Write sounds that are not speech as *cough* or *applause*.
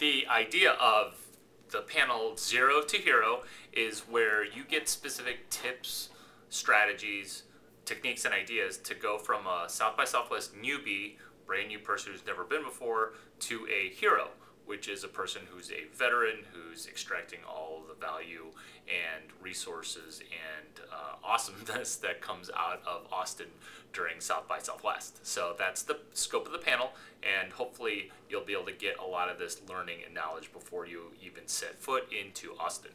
the idea of the panel Zero to Hero is where you get specific tips, strategies, techniques, and ideas to go from a South by Southwest newbie, brand new person who's never been before, to a hero, which is a person who's a veteran who's extracting all the value and resources and uh, awesomeness *laughs* that comes out of Austin during South by Southwest. So that's the scope of the panel, and hopefully you'll be able to get a lot of this learning and knowledge before you even set foot into Austin.